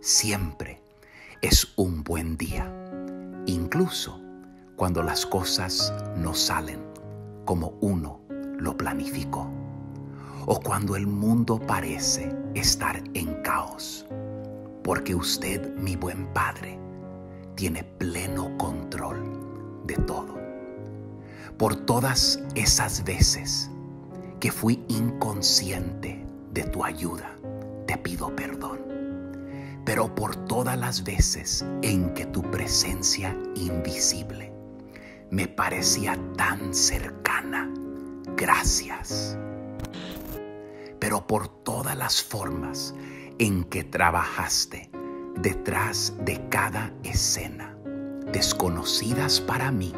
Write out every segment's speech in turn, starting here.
Siempre es un buen día, incluso cuando las cosas no salen como uno lo planificó o cuando el mundo parece estar en caos, porque usted, mi buen Padre, tiene pleno control de todo. Por todas esas veces que fui inconsciente de tu ayuda, te pido perdón. Pero por todas las veces en que tu presencia invisible me parecía tan cercana, gracias. Pero por todas las formas en que trabajaste detrás de cada escena, desconocidas para mí,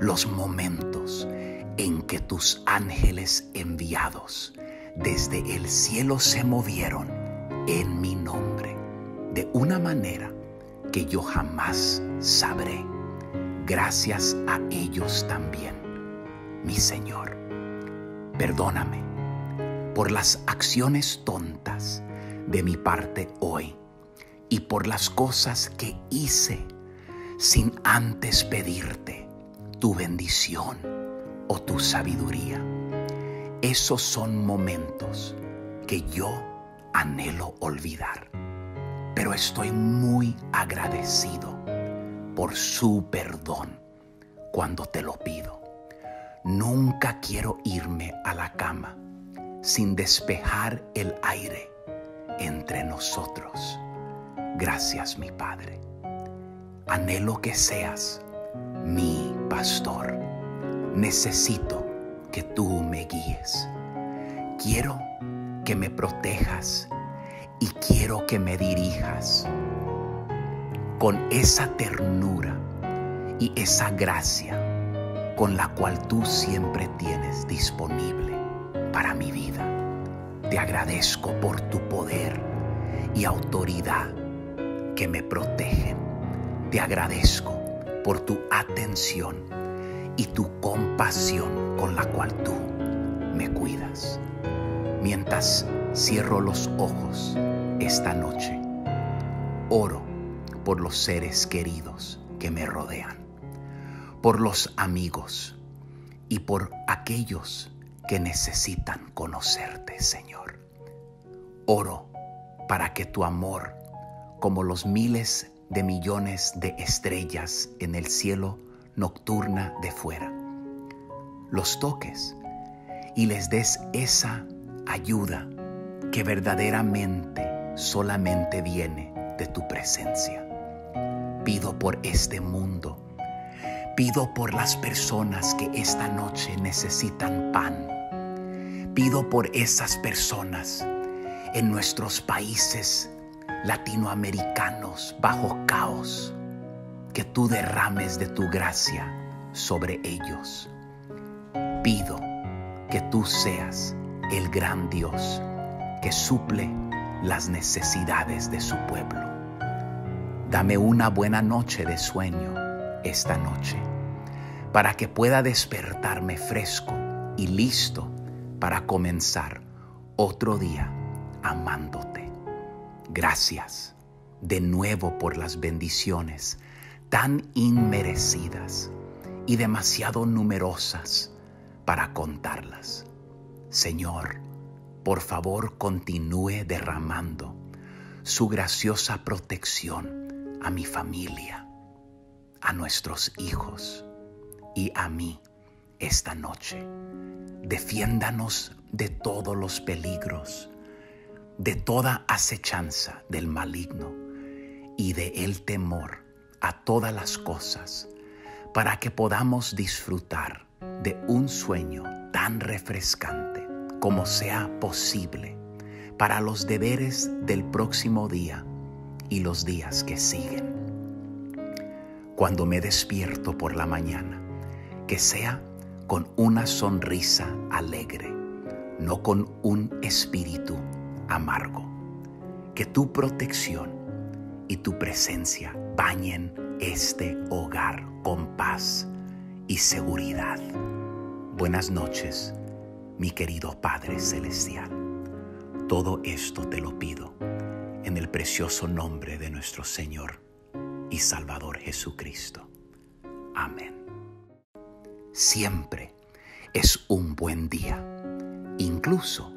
los momentos en que tus ángeles enviados desde el cielo se movieron en mi nombre de una manera que yo jamás sabré. Gracias a ellos también, mi Señor. Perdóname por las acciones tontas de mi parte hoy y por las cosas que hice sin antes pedirte tu bendición o tu sabiduría. Esos son momentos que yo anhelo olvidar, pero estoy muy agradecido por su perdón cuando te lo pido. Nunca quiero irme a la cama sin despejar el aire entre nosotros. Gracias, mi Padre. Anhelo que seas mi pastor. Necesito que tú me guíes. Quiero que me protejas y quiero que me dirijas con esa ternura y esa gracia con la cual tú siempre tienes disponible para mi vida. Te agradezco por tu poder y autoridad que me protegen. Te agradezco por tu atención y tu compasión con la cual tú me cuidas. Mientras cierro los ojos esta noche, oro por los seres queridos que me rodean, por los amigos y por aquellos que necesitan conocerte, Señor. Oro para que tu amor, como los miles de millones de estrellas en el cielo nocturna de fuera, los toques y les des esa ayuda que verdaderamente solamente viene de tu presencia. Pido por este mundo, pido por las personas que esta noche necesitan pan Pido por esas personas en nuestros países latinoamericanos bajo caos, que tú derrames de tu gracia sobre ellos. Pido que tú seas el gran Dios que suple las necesidades de su pueblo. Dame una buena noche de sueño esta noche, para que pueda despertarme fresco y listo para comenzar otro día amándote. Gracias de nuevo por las bendiciones tan inmerecidas y demasiado numerosas para contarlas. Señor, por favor continúe derramando su graciosa protección a mi familia, a nuestros hijos y a mí esta noche. Defiéndanos de todos los peligros, de toda acechanza del maligno y de el temor a todas las cosas, para que podamos disfrutar de un sueño tan refrescante como sea posible para los deberes del próximo día y los días que siguen. Cuando me despierto por la mañana, que sea con una sonrisa alegre, no con un espíritu amargo. Que tu protección y tu presencia bañen este hogar con paz y seguridad. Buenas noches, mi querido Padre Celestial. Todo esto te lo pido en el precioso nombre de nuestro Señor y Salvador Jesucristo. Amén. Siempre es un buen día, incluso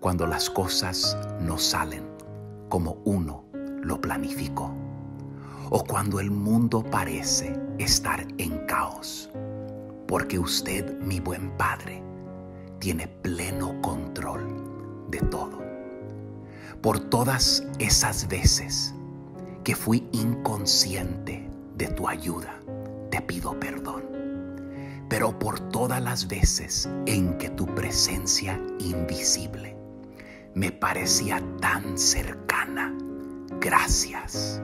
cuando las cosas no salen como uno lo planificó o cuando el mundo parece estar en caos, porque usted, mi buen Padre, tiene pleno control de todo. Por todas esas veces que fui inconsciente de tu ayuda, te pido perdón. Pero por todas las veces en que tu presencia invisible me parecía tan cercana, gracias.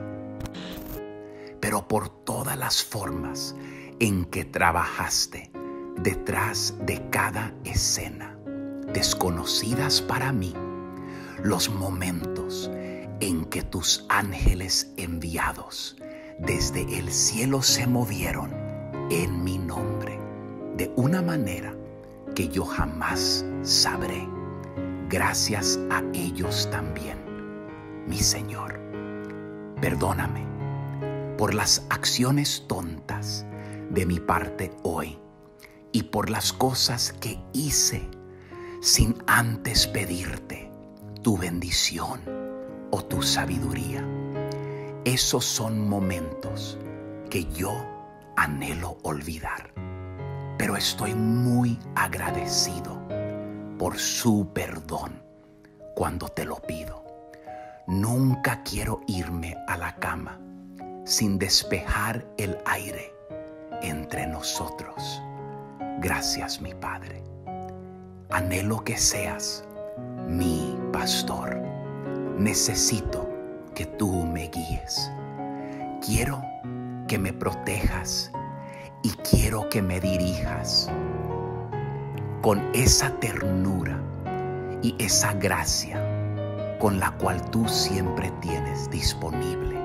Pero por todas las formas en que trabajaste detrás de cada escena, desconocidas para mí, los momentos en que tus ángeles enviados desde el cielo se movieron en mi nombre de una manera que yo jamás sabré. Gracias a ellos también, mi Señor. Perdóname por las acciones tontas de mi parte hoy y por las cosas que hice sin antes pedirte tu bendición o tu sabiduría. Esos son momentos que yo anhelo olvidar, pero estoy muy agradecido por su perdón cuando te lo pido. Nunca quiero irme a la cama sin despejar el aire entre nosotros. Gracias, mi Padre. Anhelo que seas mi pastor. Necesito que tú me guíes. Quiero que me protejas y quiero que me dirijas con esa ternura y esa gracia con la cual tú siempre tienes disponible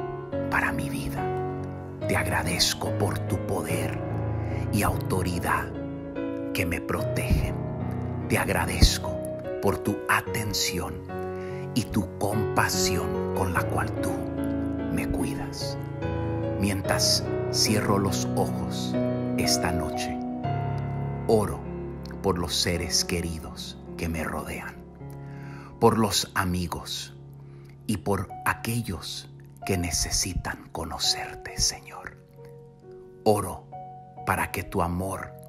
para mi vida. Te agradezco por tu poder y autoridad que me protegen. Te agradezco por tu atención y tu compasión con la cual tú me cuidas. Mientras cierro los ojos esta noche, oro por los seres queridos que me rodean, por los amigos y por aquellos que necesitan conocerte, Señor. Oro para que tu amor,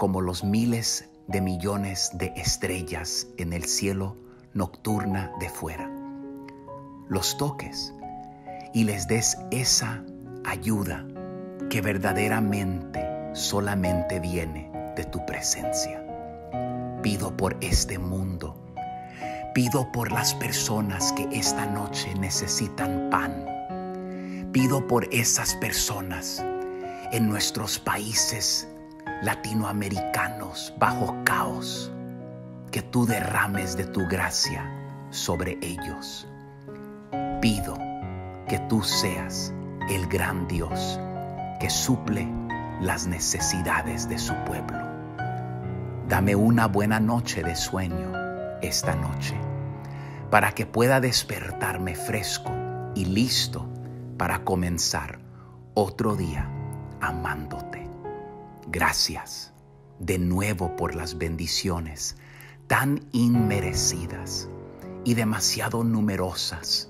como los miles de millones de estrellas en el cielo nocturna de fuera, los toques y les des esa ayuda que verdaderamente solamente viene de tu presencia. Pido por este mundo, pido por las personas que esta noche necesitan pan, pido por esas personas en nuestros países latinoamericanos bajo caos, que tú derrames de tu gracia sobre ellos. Pido que tú seas el gran Dios que suple las necesidades de su pueblo. Dame una buena noche de sueño esta noche para que pueda despertarme fresco y listo para comenzar otro día amándote. Gracias de nuevo por las bendiciones tan inmerecidas y demasiado numerosas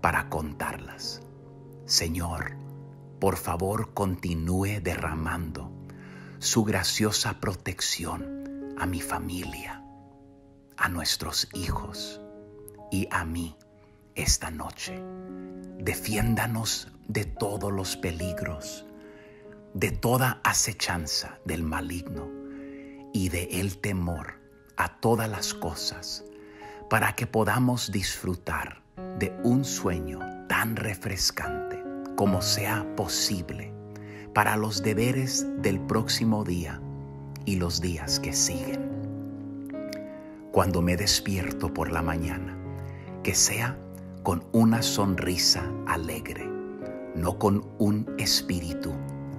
para contarlas. Señor, por favor continúe derramando su graciosa protección a mi familia, a nuestros hijos y a mí esta noche. Defiéndanos de todos los peligros de toda acechanza del maligno y de el temor a todas las cosas, para que podamos disfrutar de un sueño tan refrescante como sea posible para los deberes del próximo día y los días que siguen. Cuando me despierto por la mañana, que sea con una sonrisa alegre, no con un espíritu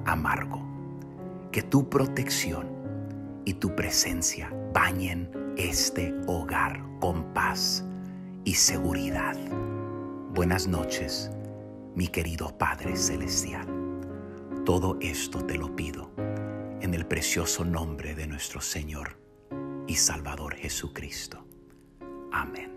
amargo. Que tu protección y tu presencia bañen este hogar con paz y seguridad. Buenas noches, mi querido Padre Celestial. Todo esto te lo pido en el precioso nombre de nuestro Señor y Salvador Jesucristo. Amén.